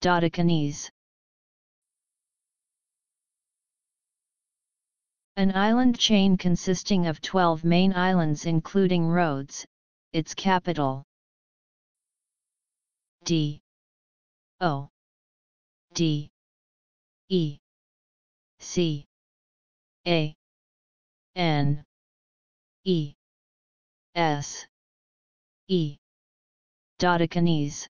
Dodecanese An island chain consisting of 12 main islands including Rhodes, its capital. D. O. D. E. C. A. N. E. S. E. Dodecanese